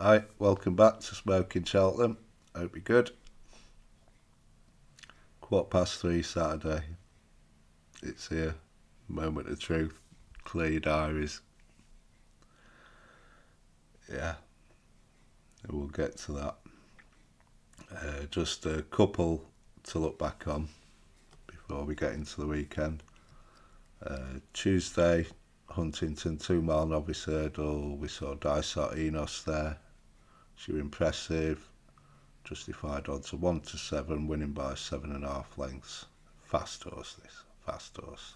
Hi, welcome back to Smoking Cheltenham. Hope you're good. Quarter past three Saturday. It's here. Moment of truth. Clear your diaries. Yeah, we'll get to that. Uh, just a couple to look back on before we get into the weekend. Uh, Tuesday, Huntingdon, two mile novice hurdle. We saw Dysart Enos there. She was impressive. Justified odds of one to seven, winning by seven and a half lengths. Fast horse, this fast horse.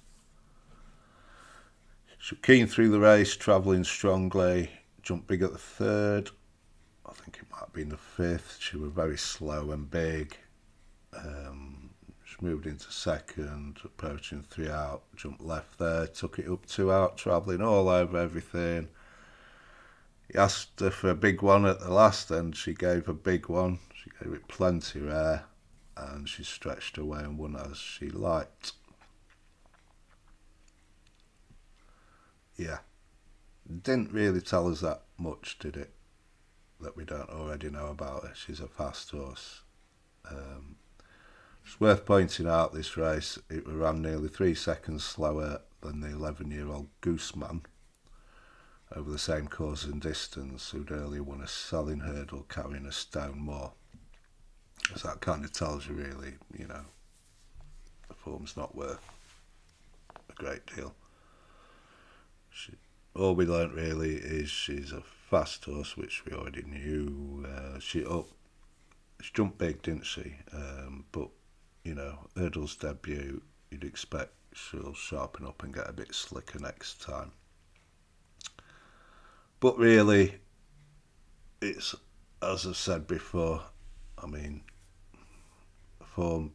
She keen through the race, travelling strongly. Jumped big at the third. I think it might have been the fifth. She was very slow and big. Um, she moved into second, approaching three out. Jumped left there, took it up two out, travelling all over everything he asked her for a big one at the last and she gave a big one. She gave it plenty rare and she stretched away and won as she liked. Yeah. Didn't really tell us that much, did it? That we don't already know about her. She's a fast horse. Um, it's worth pointing out this race, it ran nearly three seconds slower than the 11 year old Gooseman over the same course and distance who'd earlier won a selling hurdle carrying a stone more. So that kind of tells you really, you know, the form's not worth a great deal. She, all we learnt really is she's a fast horse, which we already knew. Uh, she up, she jumped big, didn't she? Um, but you know, hurdles debut, you'd expect she'll sharpen up and get a bit slicker next time. But really, it's as I've said before. I mean, form.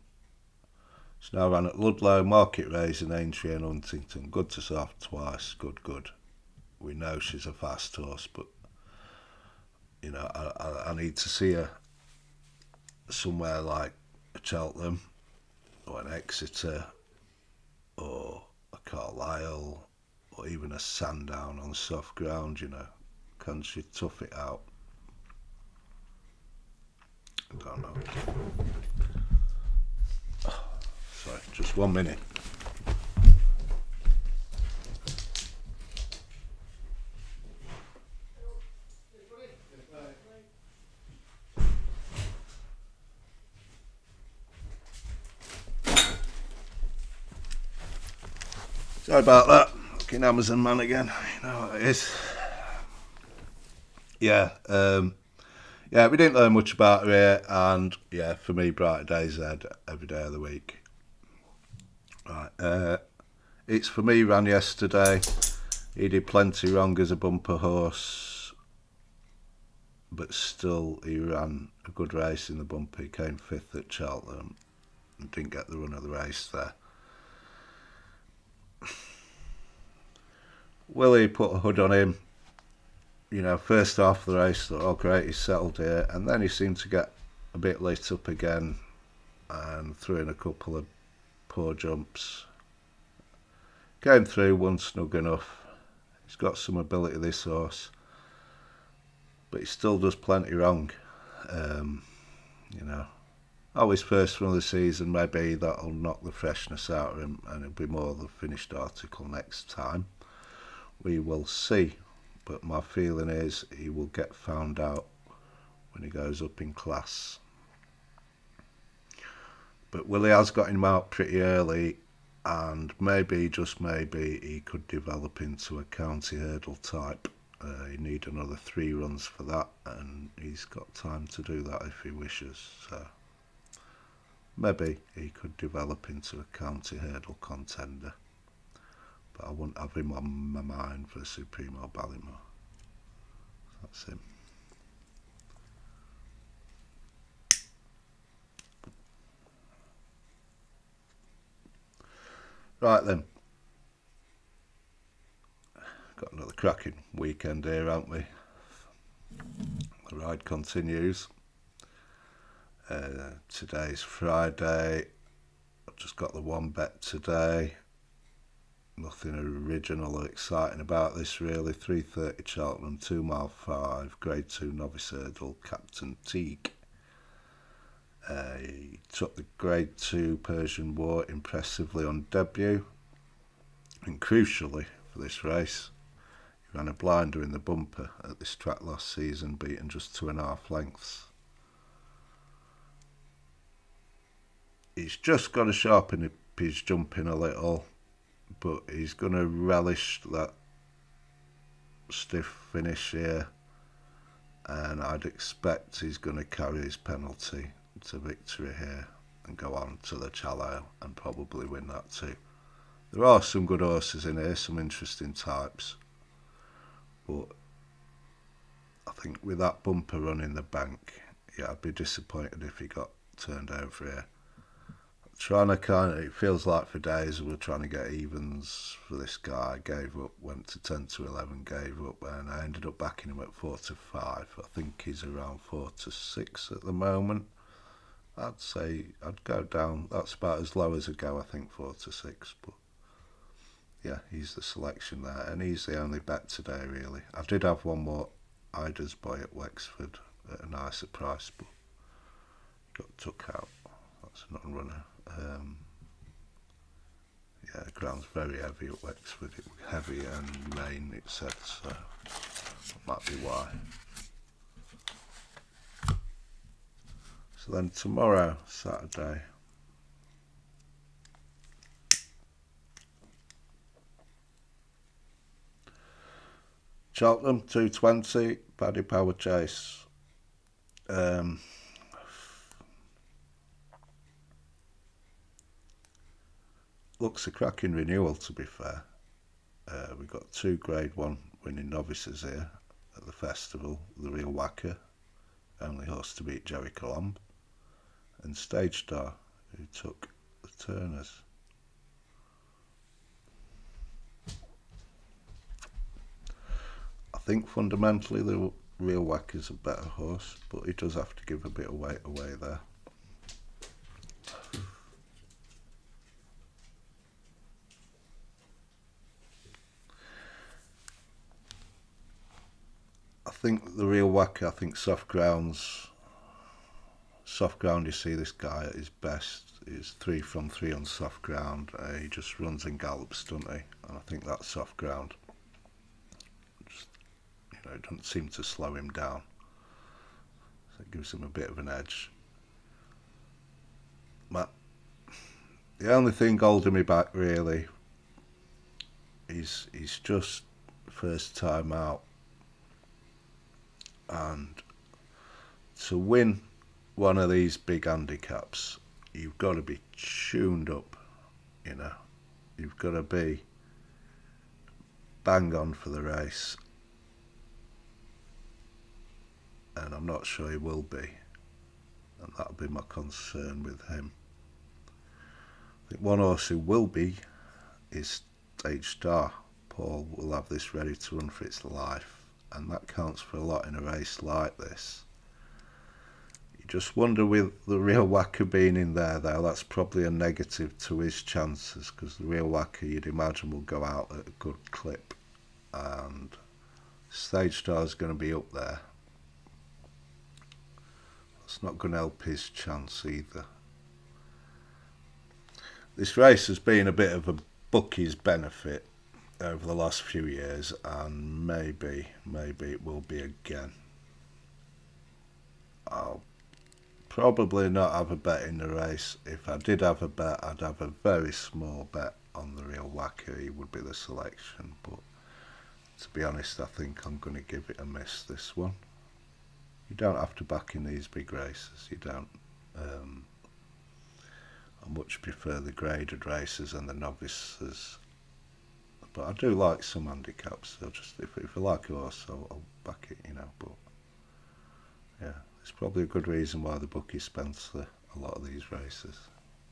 It's now run at Ludlow, Market Rasen, and Aintree and Huntingdon. Good to soft twice. Good, good. We know she's a fast horse, but you know, I, I, I need to see her somewhere like Cheltenham or an Exeter or a Carlisle or even a Sandown on soft ground, you know can she tough it out? I don't know. sorry, just one minute. Sorry about that. Fucking Amazon man again. You know what it is yeah, um, yeah, we didn't learn much about her and yeah, for me, bright days ahead every day of the week. Right, uh, it's for me ran yesterday. He did plenty wrong as a bumper horse, but still he ran a good race in the bumper. He came fifth at Cheltenham and didn't get the run of the race there. Willie put a hood on him you know, first half of the race, thought, oh great, he's settled here, and then he seemed to get a bit lit up again and threw in a couple of poor jumps. Came through, one snug enough. He's got some ability, this horse, but he still does plenty wrong. Um, you know, always first run of the season, maybe that'll knock the freshness out of him and it'll be more of the finished article next time. We will see but my feeling is he will get found out when he goes up in class. But Willie has got him out pretty early and maybe, just maybe, he could develop into a county hurdle type. Uh, he need another three runs for that and he's got time to do that if he wishes. So maybe he could develop into a county hurdle contender but I wouldn't have him on my mind for Supremo Ballymore. That's him. Right then. Got another cracking weekend here, haven't we? The ride continues. Uh, today's Friday. I've just got the one bet today nothing original or exciting about this really. 330 Cheltenham, 2 mile 5, grade 2 novice hurdle, Captain Teague. Uh, he took the grade 2 Persian War impressively on debut and crucially for this race he ran a blinder in the bumper at this track last season beaten just two and a half lengths. He's just got to sharpen his jumping a little but he's going to relish that stiff finish here and I'd expect he's going to carry his penalty to victory here and go on to the Challow and probably win that too. There are some good horses in here, some interesting types, but I think with that bumper run in the bank, yeah, I'd be disappointed if he got turned over here trying to kind of, it feels like for days we're trying to get evens for this guy. I gave up, went to 10 to 11, gave up, and I ended up backing him at 4 to 5. I think he's around 4 to 6 at the moment. I'd say I'd go down, that's about as low as I go, I think 4 to 6. But yeah, he's the selection there, and he's the only bet today, really. I did have one more Ida's boy at Wexford at a nicer price, but got took out. That's a non-runner. Um, yeah, the ground's very heavy it at Wexford. It heavy and rain, it said, so that might be why. So then tomorrow, Saturday, Cheltenham 220, Paddy Power Chase. Um, looks a cracking renewal to be fair. Uh, we've got two grade one winning novices here at the festival, the real whacker, only horse to beat Gerri Colombe, and Stage Star, who took the Turners. I think fundamentally the real whacker's a better horse, but he does have to give a bit of weight away there. Think the real whacker, I think soft grounds, soft ground, you see this guy at his best is three from three on soft ground. Uh, he just runs and gallops, doesn't he? And I think that's soft ground, just, you know, doesn't seem to slow him down. So it gives him a bit of an edge. But the only thing holding me back really is he's just first time out and to win one of these big handicaps you've got to be tuned up you know. You've got to be bang on for the race. And I'm not sure he will be. And that'll be my concern with him. I think one horse who will be is Stage Star. Paul will have this ready to run for its life and that counts for a lot in a race like this. You just wonder with the real Whacker being in there though, that's probably a negative to his chances because the real Whacker you'd imagine will go out at a good clip and Stage Star is going to be up there. That's not going to help his chance either. This race has been a bit of a bookie's benefit over the last few years and maybe maybe it will be again. I'll probably not have a bet in the race. If I did have a bet I'd have a very small bet on the real whacker he would be the selection but to be honest I think I'm going to give it a miss this one. You don't have to back in these big races you don't um, I much prefer the graded races and the novices but I do like some handicaps. I'll just if if I like a horse, I'll, I'll back it, you know. But yeah, it's probably a good reason why the bookie spends a lot of these races.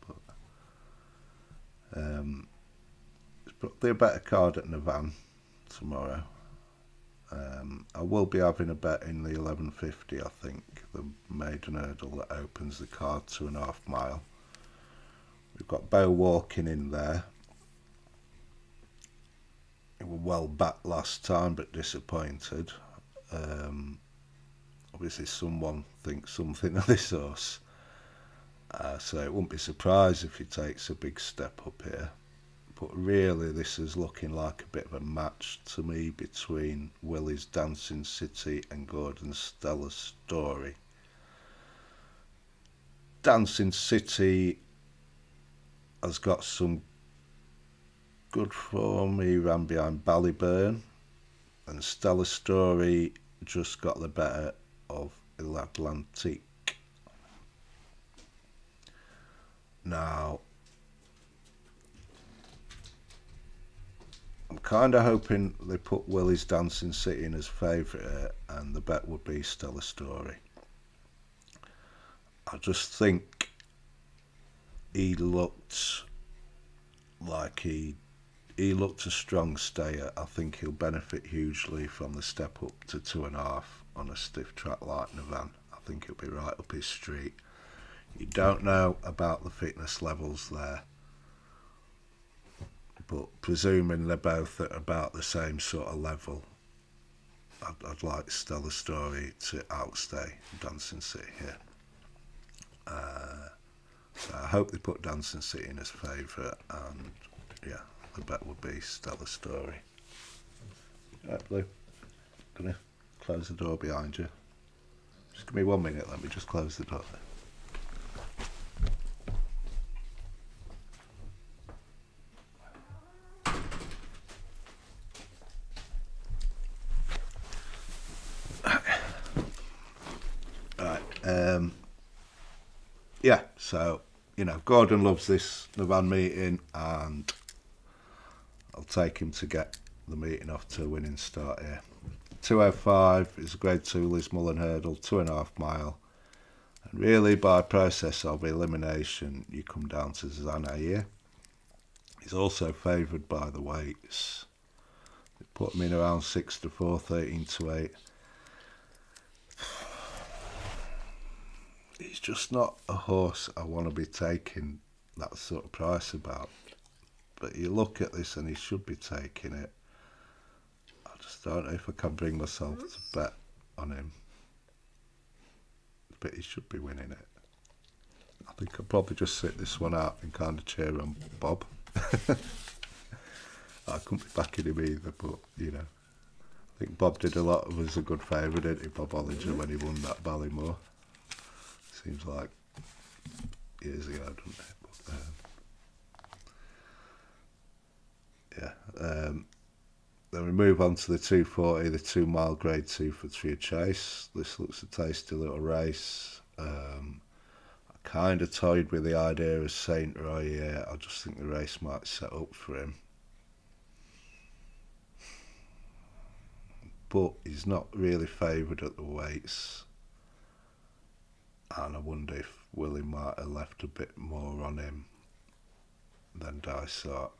But um, it's probably a better card at Navan tomorrow. Um, I will be having a bet in the 1150, I think, the maiden hurdle that opens the card two and a half mile. We've got Bow walking in there was well back last time, but disappointed. Um, obviously, someone thinks something of this horse, uh, so it wouldn't be surprised if he takes a big step up here. But really, this is looking like a bit of a match to me between Willie's Dancing City and Gordon's Stellar Story. Dancing City has got some good form. He ran behind Ballyburn, and Stellar Story just got the better of Atlantic. Now, I'm kind of hoping they put Willie's Dancing City in as favourite, and the bet would be Stellar Story. I just think he looked like he he looked a strong stayer. I think he'll benefit hugely from the step up to two and a half on a stiff track like Navan. I think he'll be right up his street. You don't know about the fitness levels there, but presuming they're both at about the same sort of level, I'd, I'd like Stellar Story to outstay Dancing City here. Uh, so I hope they put Dancing City in as favourite, and yeah, the bet would be Stellar Story. Right, Blue, gonna close the door behind you. Just give me one minute. Let me just close the door. Um, yeah, so, you know, Gordon loves this Navan meeting and I'll take him to get the meeting off to a winning start here. 205 is a grade 2 Lismullen hurdle, two and a half mile. And really, by process of elimination, you come down to Zana here. He's also favoured by the weights. They put him in around 6 to 4, 13 to 8. he's just not a horse I want to be taking that sort of price about. But you look at this and he should be taking it. I just don't know if I can bring myself to bet on him. But he should be winning it. I think I'll probably just sit this one out and kind of cheer on Bob. I couldn't be backing him either, but you know. I think Bob did a lot of us a good favour, didn't he, Bob Olinger, when he won that Ballymore seems like years ago, doesn't it? But, um, yeah. Um, then we move on to the 240, the two mile grade two for three chase. This looks a tasty little race. Um, I kind of toyed with the idea of Saint Roi here. I just think the race might set up for him. But he's not really favoured at the weights and I wonder if Willie might have left a bit more on him than Dysart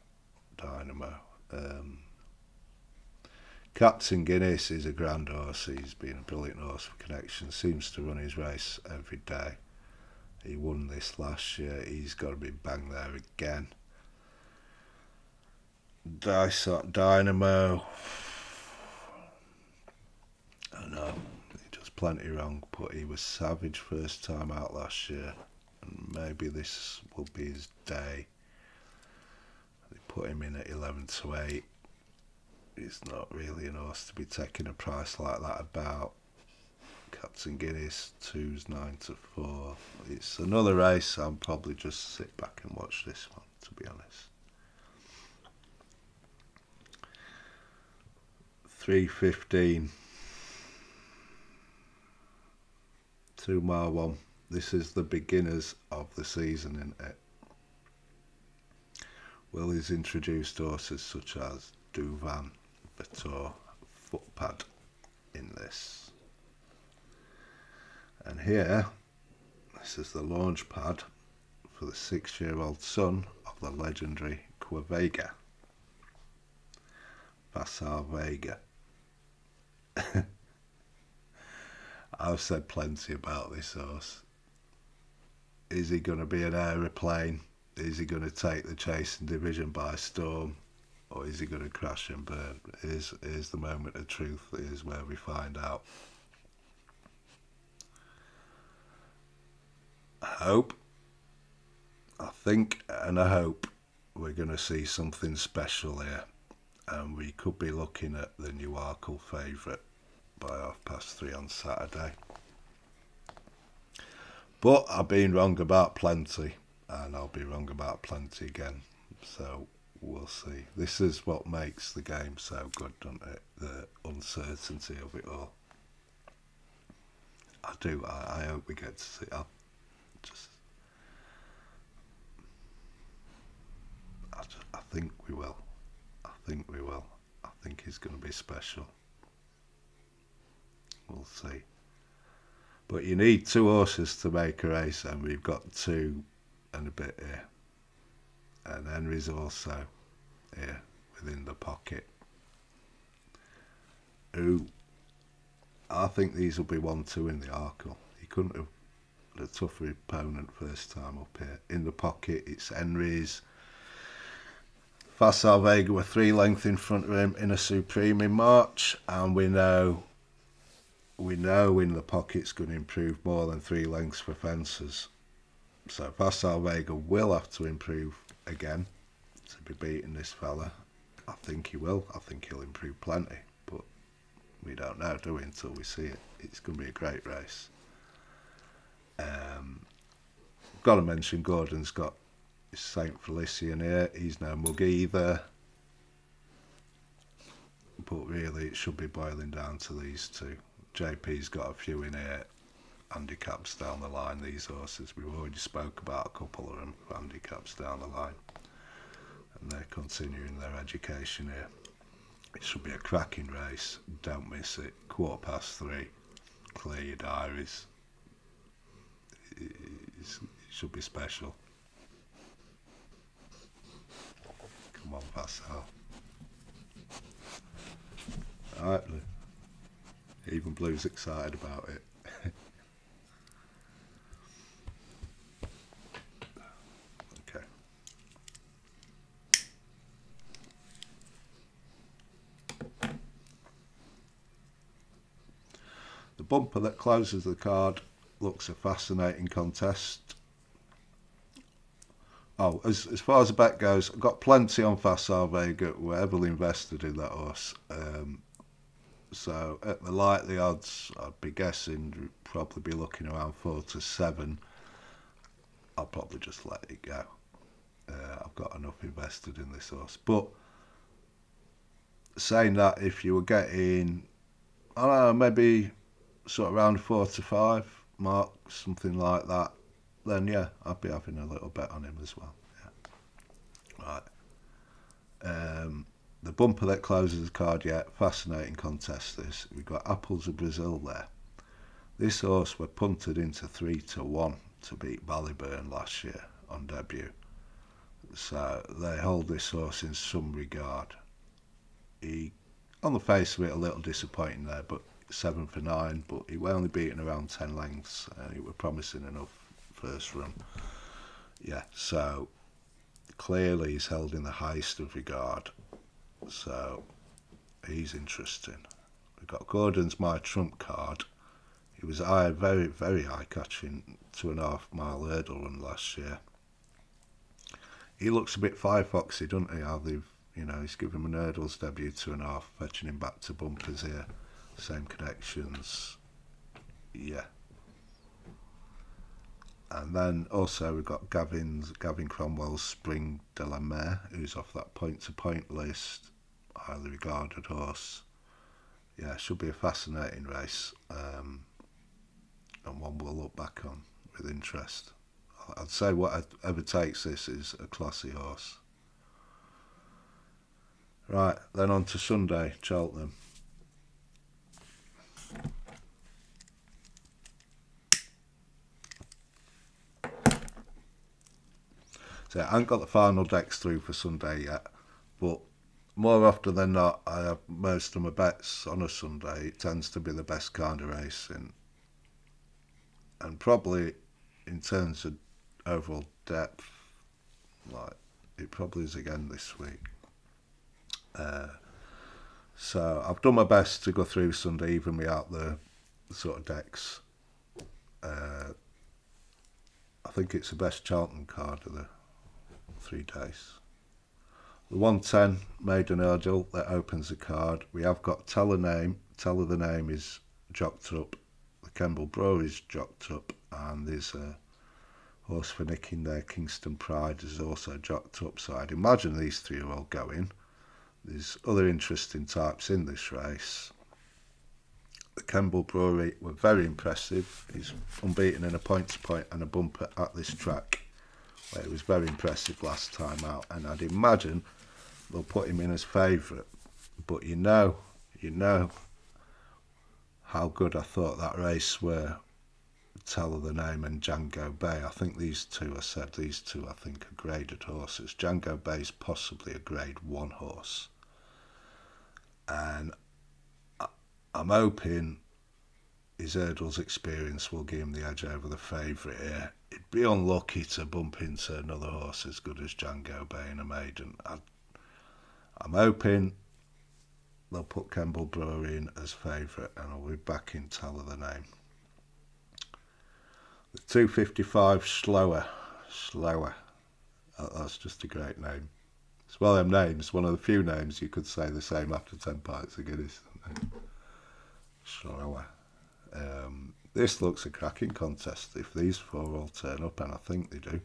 Dynamo. Um, Captain Guinness is a grand horse. He's been a brilliant horse for connection. Seems to run his race every day. He won this last year. He's got to be bang there again. Dysart Dynamo. I know He does plenty wrong, but he was savage first time out last year, and maybe this will be his day. Put him in at 11 to 8. He's not really an horse to be taking a price like that about. Captain Guinness, two's 9 to 4. It's another race, I'll probably just sit back and watch this one, to be honest. 315. two mile one. This is the beginners of the season, in it? Willie's introduced horses such as Douvan, Bator, Footpad in this. And here, this is the launch pad for the six-year-old son of the legendary Quevega, Facile Vega. I've said plenty about this horse. Is he going to be an aeroplane? Is he going to take the chasing division by storm? or is he going to crash and burn? Is is the moment of truth? Is where we find out. I hope, I think, and I hope we're going to see something special here, and we could be looking at the new Arkle favourite by half past three on Saturday. But I've been wrong about plenty, and I'll be wrong about plenty again. So we'll see. This is what makes the game so good, doesn't it? The uncertainty of it all. I do. I, I hope we get to see. I just, I just, I think we will. I think we will. I think he's going to be special. We'll see. But you need two horses to make a race, and we've got two and a bit here. And Henry's also here within the pocket. Who I think these will be one two in the Arkle. He couldn't have a tougher opponent first time up here. In the pocket, it's Henry's. Facile Vega were three length in front of him in a Supreme in March, and we know we know in the pocket's going to improve more than three lengths for fences. So Facile Vega will have to improve again to be beating this fella. I think he will. I think he'll improve plenty, but we don't know, do we, until we see it. It's going to be a great race. Um, got to mention Gordon's got Saint Felician here. He's no mug either. But really, it should be boiling down to these two. JP's got a few in here. Handicaps down the line, these horses. We've already spoke about a couple of them, handicaps down the line. And they're continuing their education here. It should be a cracking race. Don't miss it. Quarter past three. Clear your diaries. It should be special. Come on, Pascal. Alright. Even Blue's excited about it. okay. The bumper that closes the card looks a fascinating contest. Oh, as, as far as the bet goes, I've got plenty on Facile Vega. We're heavily invested in that horse. Um, so at the likely odds, I'd be guessing probably be looking around four to seven. I'll probably just let it go. Uh, I've got enough invested in this horse. But saying that, if you were getting, I don't know, maybe sort of around four to five mark, something like that, then yeah, I'd be having a little bet on him as well. Yeah. Right. Um, the bumper that closes the card yet, fascinating contest this. We've got Apples of Brazil there. This horse were punted into three to one to beat Ballyburn last year on debut. So they hold this horse in some regard. He, on the face of it, a little disappointing there, but seven for nine, but he were only beaten around 10 lengths and he were promising enough first run. Yeah, so clearly he's held in the highest of regard. So he's interesting. We've got Gordon's My Trump card. He was high, very, very high catching two and a half mile hurdle run last year. He looks a bit firefoxy, doesn't he? How they've, you know, he's given him an hurdles debut two and a half, fetching him back to bumpers here same connections. Yeah. And then also we've got Gavin's Gavin Cromwell's Spring de la Mer who's off that point to point list. Highly regarded horse. Yeah should be a fascinating race um, and one we'll look back on with interest. I'd say whatever takes this is a classy horse. Right then on to Sunday Cheltenham So I haven't got the final decks through for Sunday yet, but more often than not, I have most of my bets on a Sunday. It tends to be the best kind of racing. And probably in terms of overall depth, like it probably is again this week. Uh, so I've done my best to go through Sunday, even without the sort of decks. Uh, I think it's the best Charlton card of the three days. The 110 Maiden Odil that opens the card. We have got tell Teller name. Teller the name is jocked up. The Kemble Bro is jocked up. And there's a horse for nicking there, Kingston Pride, is also jocked up. So I'd imagine these three are all going. There's other interesting types in this race. The Kemble Brewery were very impressive. He's unbeaten in a point-to-point -point and a bumper at this track, where he was very impressive last time out. And I'd imagine they'll put him in as favourite. But you know, you know how good I thought that race were. Tell the name and Django Bay. I think these two, I said these two, I think are graded horses. Django Bay is possibly a grade one horse and I'm hoping his hurdles experience will give him the edge over the favourite here. It'd be unlucky to bump into another horse as good as Django Bay and a maiden. I, am hoping they'll put Kemble Brewery in as favourite and I'll be back in tell of the name. The 255 Shloer. Shloer. That's just a great name. It's one of them names, one of the few names you could say the same after 10 pints of Guinness. Shloer. Um, this looks a cracking contest if these four all turn up, and I think they do.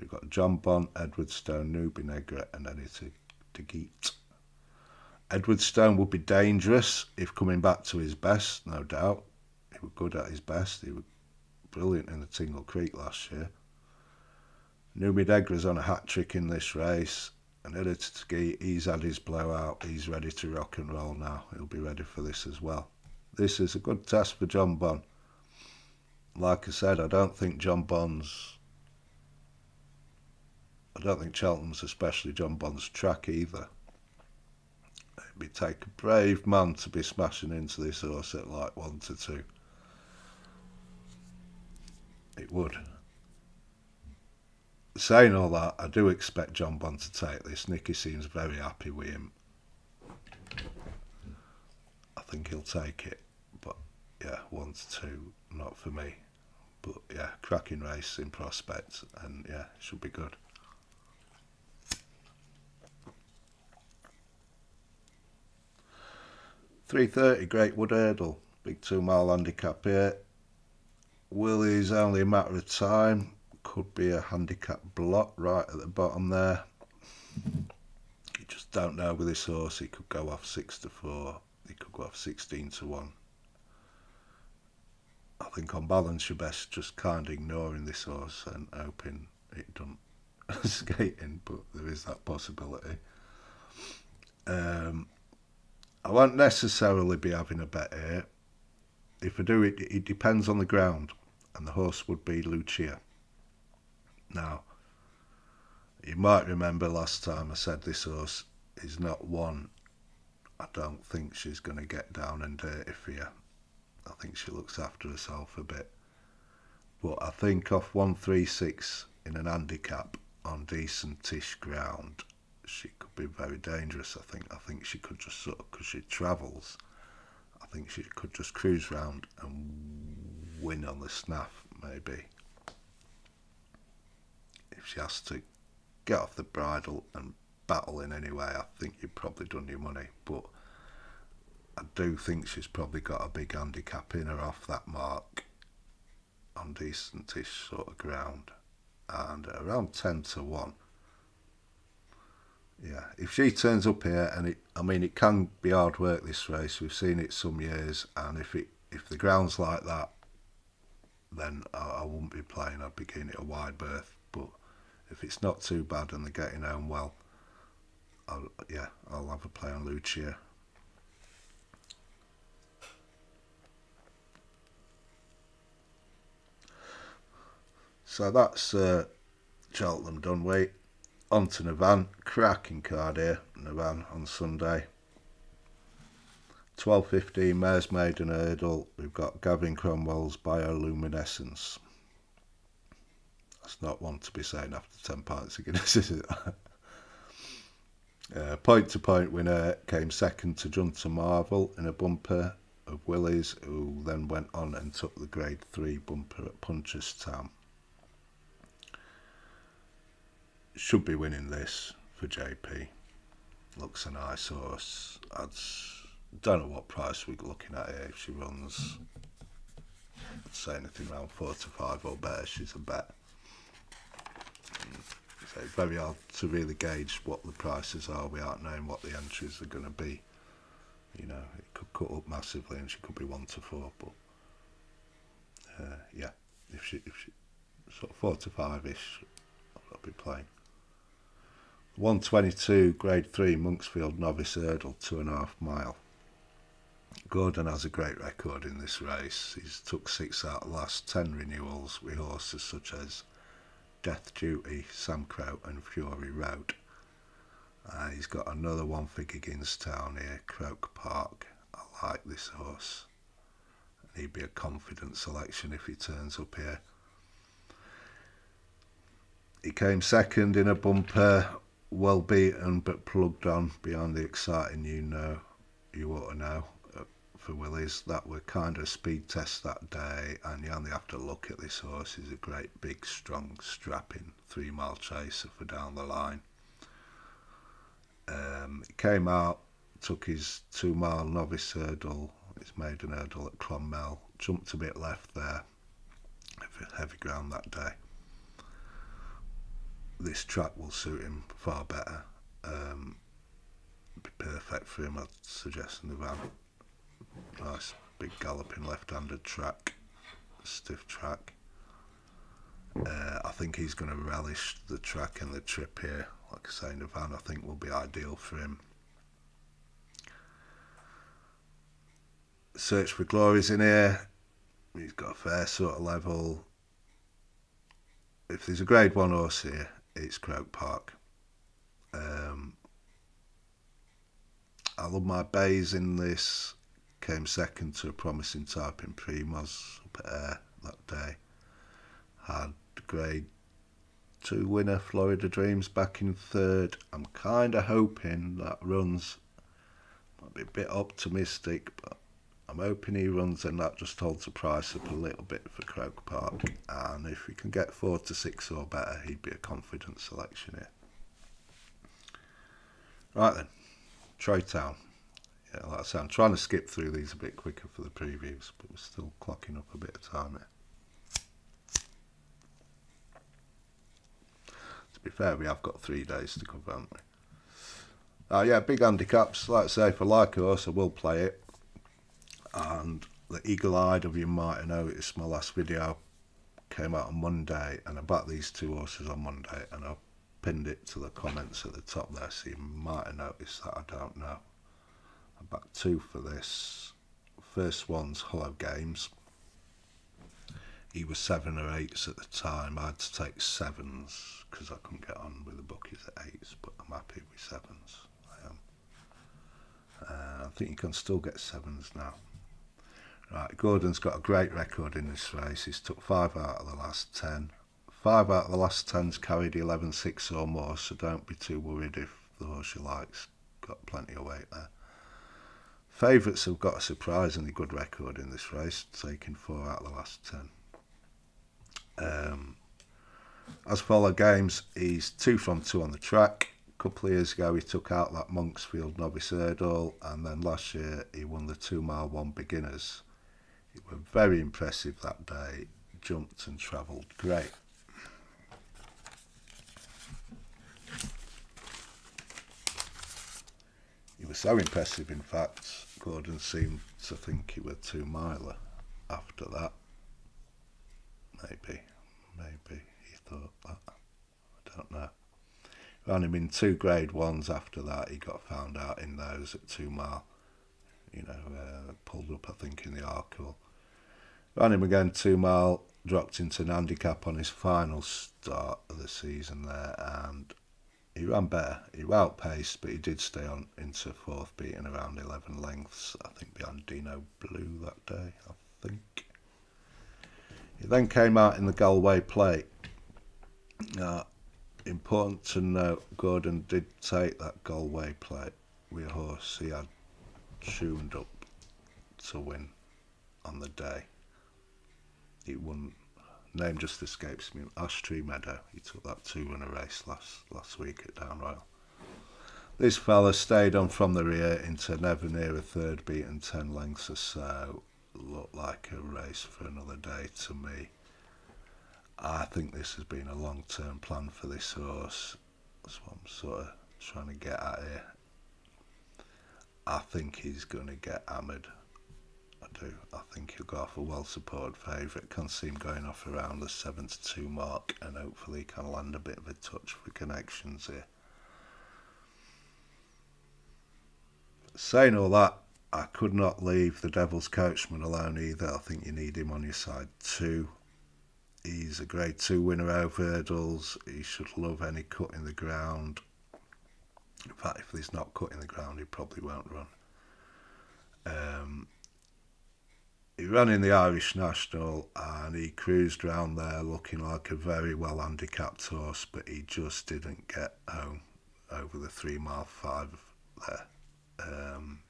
We've got Jonbon, Edward Stone, Nube Negra, and Anita Geet. Edwardstone would be dangerous if coming back to his best, no doubt. He was good at his best. He was brilliant in the Tingle Creek last year. Nube Negra's on a hat trick in this race. And Elitski, he's had his blowout. He's ready to rock and roll now. He'll be ready for this as well. This is a good test for Jonbon. Like I said, I don't think Jonbon's... I don't think Cheltenham's especially Jonbon's track either. It'd be take a brave man to be smashing into this horse at like one to two. It would saying all that, I do expect Jonbon to take this. Nicky seems very happy with him. I think he'll take it. But yeah, one to two, not for me. But yeah, cracking race in prospect and yeah, should be good. Three thirty, Greatwood Hurdle, big two mile handicap here. Willie's only a matter of time could be a handicap block right at the bottom there. You just don't know with this horse. He could go off 6 to 4. He could go off 16 to 1. I think on balance you're best just kind of ignoring this horse and hoping it doesn't skate in, but there is that possibility. Um, I won't necessarily be having a bet here. If I do, it, it depends on the ground, and the horse would be Lucia. Now, you might remember last time I said this horse is not one I don't think she's going to get down and dirty for you. I think she looks after herself a bit. But I think off 136 in an handicap on decentish ground, she could be very dangerous. I think. I think she could just sort of, because she travels, I think she could just cruise round and win on the snaff, maybe if she has to get off the bridle and battle in any way, I think you've probably done your money. But I do think she's probably got a big handicap in her off that mark on decentish sort of ground. And around 10 to 1. Yeah, if she turns up here, and it, I mean, it can be hard work this race. We've seen it some years, and if it if the ground's like that, then I, I wouldn't be playing. I'd be getting it a wide berth. But if it's not too bad and they're getting home well, I'll, yeah, I'll have a play on Lucia. So that's uh, Cheltenham done. Wait, on to Navan. Cracking card here, Navan on Sunday. 12.15 Mares Maiden Hurdle. We've got Gavin Cromwell's Bioluminescence. That's not one to be saying after 10 pints of Guinness, is it? Uh, point to point winner came second to Junta Marvel in a bumper of Willie's, who then went on and took the grade 3 bumper at Punchestown. Should be winning this for JP. Looks a nice horse. I don't know what price we're looking at here. If she runs, I'd say anything around 4 to 5 or better, she's a bet. So it's very hard to really gauge what the prices are without knowing what the entries are going to be. You know, it could cut up massively and she could be 1 to 4, but uh, yeah, if she, if she, sort of 4 to 5-ish, I'll be playing. 122 grade 3 Monksfield novice hurdle two and a half mile. Gordon has a great record in this race. He's took six out of last 10 renewals with horses such as Death Duty, Samcro and Fury Road uh, he's got another one for Gigginstown here Croke Park. I like this horse. He'd be a confident selection if he turns up here. He came second in a bumper well beaten but plugged on beyond the exciting you know you ought to know uh, for Willys that were kind of speed test that day and you only have to look at this horse he's a great big strong strapping three mile chaser for down the line. Um, he came out took his two mile novice hurdle his maiden hurdle at Clonmel jumped a bit left there heavy ground that day this track will suit him far better. Um, be perfect for him, I'd suggest in the van. Nice big galloping left-handed track, stiff track. Uh, I think he's going to relish the track and the trip here. Like I say, in the van, I think will be ideal for him. Search for Glory's in here. He's got a fair sort of level. If there's a grade one horse here, it's Croke Park. Um, I love my bays in this. Came second to a promising type in Primos up at Ayr that day. Had grade two winner Florida Dreams back in third. I'm kind of hoping that runs. Might be a bit optimistic, but I'm hoping he runs and that just holds the price up a little bit for Croke Park. And if we can get four to six or better, he'd be a confident selection here. Right then, Troytown. Yeah, like I say, I'm trying to skip through these a bit quicker for the previews, but we're still clocking up a bit of time here. To be fair, we have got three days to cover, haven't we? Uh, yeah, big handicaps. Like I say, if I like a horse, I will play it and the eagle-eyed of you might have noticed my last video came out on Monday and I backed these two horses on Monday and I pinned it to the comments at the top there so you might have noticed that I don't know. I backed two for this. First one's Hollow Games. He was seven or eights at the time. I had to take sevens because I couldn't get on with the bookies at eights but I'm happy with sevens. I am. Uh, I think you can still get sevens now Right, Gordon's got a great record in this race. He's took five out of the last ten. Five out of the last ten's carried 11-6 or more, so don't be too worried if the horse you like's got plenty of weight there. Favourites have got a surprisingly good record in this race, taking four out of the last ten. Um, as for the games, he's two from two on the track. A couple of years ago, he took out that Monksfield novice hurdle, and then last year he won the two mile one beginners were very impressive that day, jumped and travelled great. He was so impressive, in fact, Gordon seemed to think he was two miler after that. Maybe, maybe he thought that. I don't know. Ran him in two grade ones after that. He got found out in those at two mile. You know, uh, pulled up, I think, in the Arkle Ran him again two mile, dropped into an handicap on his final start of the season there, and he ran better. He outpaced, but he did stay on into fourth, beating around 11 lengths, I think, behind Dino Blue that day, I think. He then came out in the Galway plate. Uh, important to note, Gordon did take that Galway plate with a horse he had tuned up to win on the day. He won, name just escapes me, Ash Tree Meadow. He took that two-runner race last last week at Down Royal. This fella stayed on from the rear into never near a third beaten 10 lengths or so. Looked like a race for another day to me. I think this has been a long term plan for this horse. That's what I'm sort of trying to get at here. I think he's going to get hammered. I do. I think he'll go off a well supported favourite. Can see him going off around the 7 to 2 mark and hopefully can land a bit of a touch for connections here. saying all that, I could not leave the Devil's Coachman alone either. I think you need him on your side too. He's a grade two winner over hurdles. He should love any cut in the ground. In fact, if he's not cutting the ground, he probably won't run. Um, he ran in the Irish National and he cruised around there looking like a very well handicapped horse, but he just didn't get home over the three mile five there um,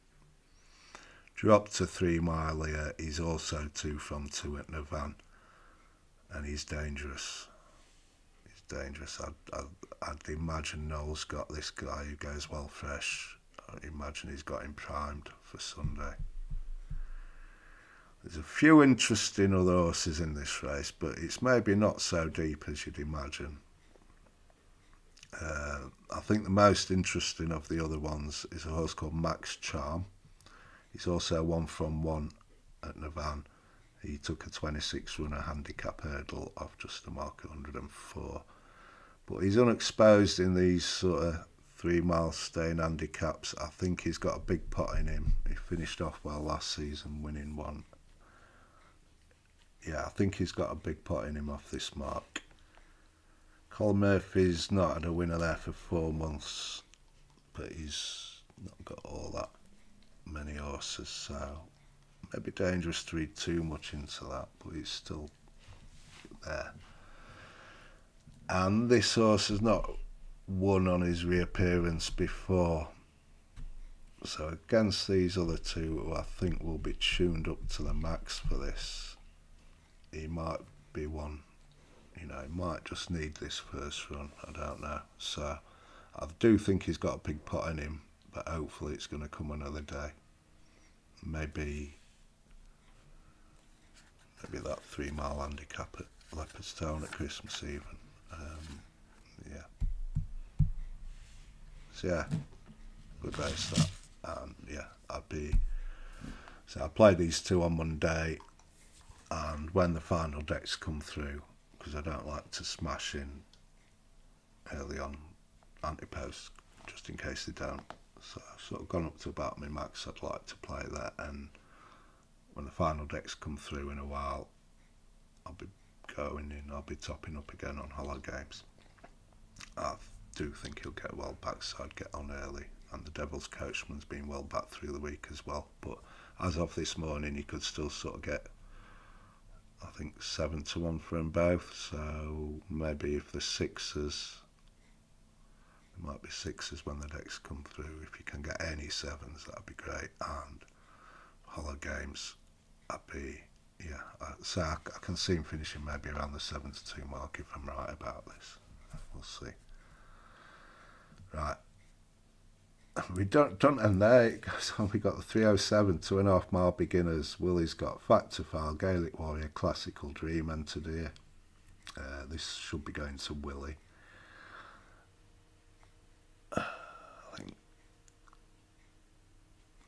dropped to three mile here. He's also two from two at Navan, and he's dangerous. He's dangerous. I'd, I'd, I'd imagine Noel's got this guy who goes well fresh. I imagine he's got him primed for Sunday. There's a few interesting other horses in this race, but it's maybe not so deep as you'd imagine. Uh, I think the most interesting of the other ones is a horse called Max Charm. He's also one from one at Navan. He took a 26 runner handicap hurdle off just a mark 104. But he's unexposed in these sort of three mile staying handicaps. I think he's got a big pot in him. He finished off well last season, winning one. Yeah, I think he's got a big pot in him off this mark. Colin Murphy's not had a winner there for four months, but he's not got all that many horses, so maybe dangerous to read too much into that, but he's still there. And this horse has not won on his reappearance before. So against these other two, who I think will be tuned up to the max for this, he might be one you know, he might just need this first run. I don't know. So I do think he's got a big pot in him, but hopefully it's going to come another day. Maybe maybe that three mile handicap at Leopardstown at Christmas even. Um, yeah. So yeah, good race that. And yeah, I'd be. So I play these two on Monday, and when the final decks come through, because I don't like to smash in early on ante-posts just in case they don't. So I've sort of gone up to about my max I'd like to play that and when the final decks come through in a while I'll be going in, I'll be topping up again on hollow games. I do think he'll get well back so I'd get on early and the Devil's Coachman's been well back through the week as well but as of this morning he could still sort of get I think seven to one for them both. So maybe if the sixes, there might be sixes when the decks come through. If you can get any sevens, that'd be great. And hollow games, I'd be yeah. So I, I can see him finishing maybe around the seven to two mark if I'm right about this. We'll see. Right we don't don't end there. On. We got the 307 two and a half mile beginners. Willie's got Fact To File, Gaelic Warrior, Classical Dream, and today uh, this should be going to Willie. I think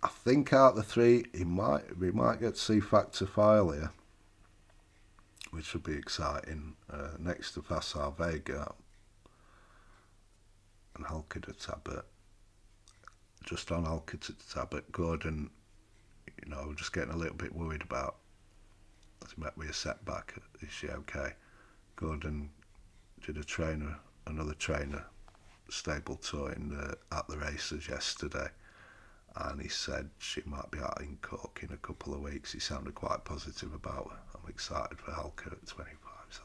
I think out the three, he might we might get to see Fact to File here, which would be exciting. Uh, next to Facile Vega and Halkida just on Alcatraz, but Gordon, you know, just getting a little bit worried about. As met with a setback, is she okay? Gordon did a trainer, another trainer, stable tour in the, at the races yesterday, and he said she might be out in Cork in a couple of weeks. He sounded quite positive about her. I'm excited for Halka at 25. So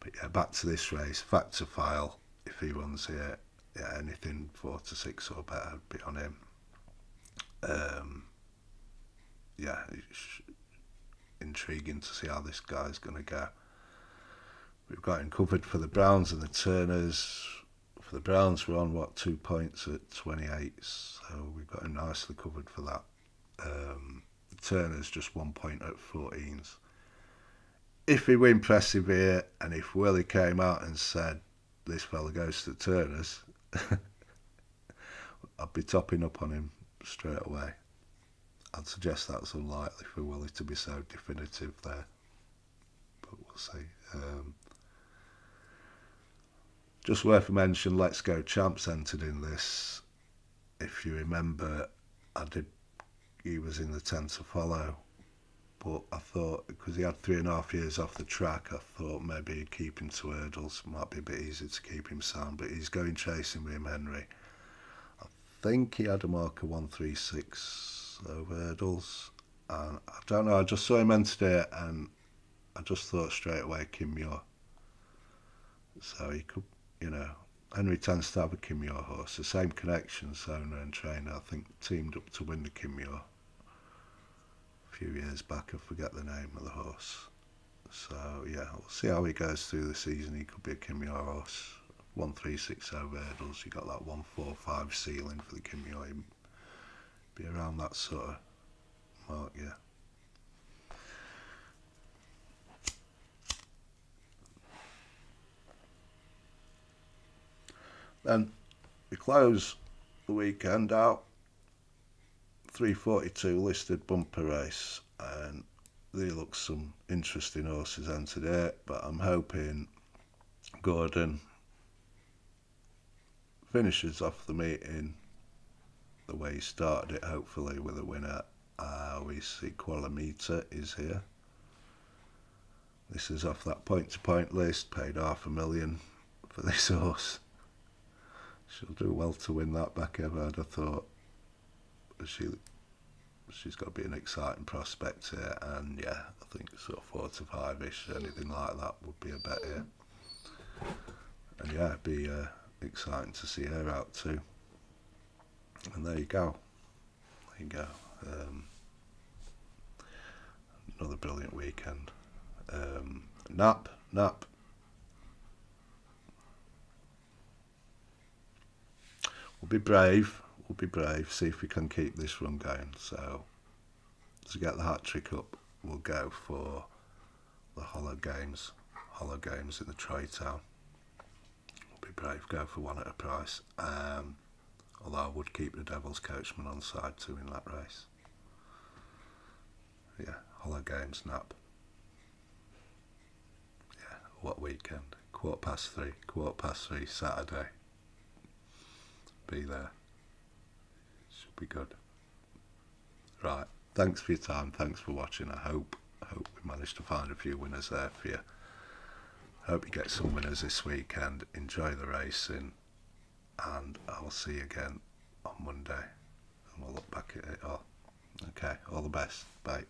But yeah, back to this race. Fact To File, if he runs here, yeah, anything four to six or better would be on him. Um, yeah, it's intriguing to see how this guy's going to go. We've got him covered for the Browns and the Turners. For the Browns, we're on what two points at 28, so we've got him nicely covered for that. Um, the Turners just one point at 14s. If he were impressive here, and if Willie came out and said this fella goes to the Turners, I'd be topping up on him straight away. I'd suggest that's unlikely for Willie to be so definitive there, but we'll see. Um, just worth a mention, Let's Go Champs entered in this. If you remember, I did, he was in the 10 to follow, but I thought, because he had three and a half years off the track, I thought maybe he'd keep him to hurdles, might be a bit easier to keep him sound, but he's going chasing William Henry. I think he had a marker 136 over hurdles, and I don't know, I just saw him enter it, and I just thought straight away Kim Muir. So he could you know, Henry tends to have a Kim Muir horse, the same connections, owner and trainer, I think teamed up to win the Kim Muir few years back, I forget the name of the horse. So yeah, we'll see how he goes through the season. He could be a Kim Muir horse. 136 over hurdles, you got that 145 ceiling for the Kim Muir. Be around that sort of mark, yeah. Then we close the weekend out 342 listed bumper race and there looks some interesting horses entered it but I'm hoping Gordon finishes off the meeting the way he started it hopefully with a winner. Uh, we see Qualamita is here. This is off that point to point list paid half a million for this horse. She'll do well to win that back ever. I'd have thought she she's got to be an exciting prospect here, and yeah, I think sort of four to five ish, anything like that would be a bet here. And yeah, it'd be uh, exciting to see her out too. And there you go. There you go. Um, another brilliant weekend. Um, nap, nap. we'll be brave. We'll be brave. See if we can keep this run going. So to get the hat trick up, we'll go for the hollow games. Hollow games in the Troytown. We'll be brave. Go for one at a price. Um, although I would keep the Devil's Coachman on side two in that race. Yeah, hollow games nap. Yeah, what weekend? Quarter past three. Quarter past three Saturday be there. Be good. Right. Thanks for your time. Thanks for watching. I hope I hope we managed to find a few winners there for you. Hope you get some winners this weekend. Enjoy the racing, and I'll see you again on Monday, and we'll look back at it all. Okay. All the best. Bye.